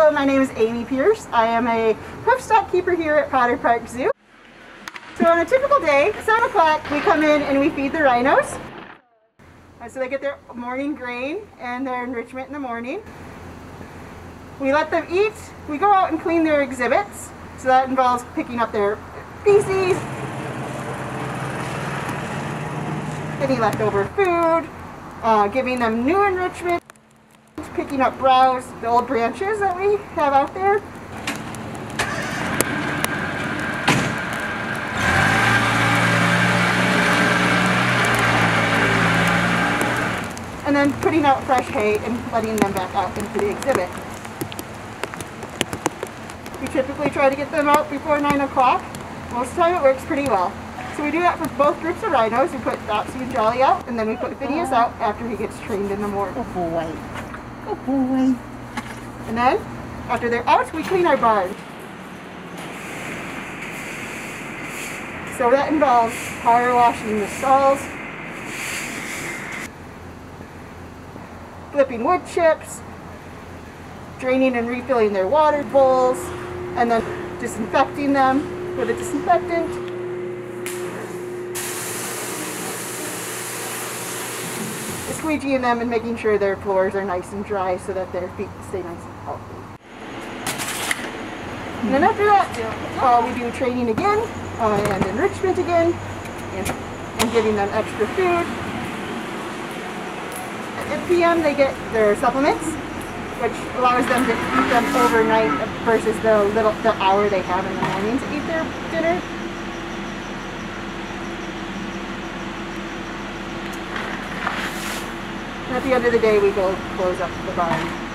Hello, my name is Amy Pierce. I am a hoofstock keeper here at Potter Park Zoo. So on a typical day, at 7 o'clock, we come in and we feed the rhinos. Uh, So they get their morning grain and their enrichment in the morning. We let them eat. We go out and clean their exhibits. So that involves picking up their feces, any leftover food, uh, giving them new enrichment, picking up browse, the old branches that we have out there. And then putting out fresh hay and letting them back out into the exhibit. We typically try to get them out before 9 o'clock. Most of the time it works pretty well. So we do that for both groups of rhinos. We put Dotsy and Jolly out, and then we put Phineas out after he gets trained in the morning. Good boy. Good boy. And then, after they're out, we clean our barn. So that involves power washing the stalls, flipping wood chips, draining and refilling their water bowls, and then disinfecting them with a disinfectant. Squeegeeing them and making sure their floors are nice and dry so that their feet stay nice and healthy. And then after that, uh, we do training again uh, and enrichment again and, and giving them extra food. At PM, they get their supplements, which allows them to eat them overnight versus the little the hour they have in the morning to eat their dinner. At the end of the day, we go close up the barn.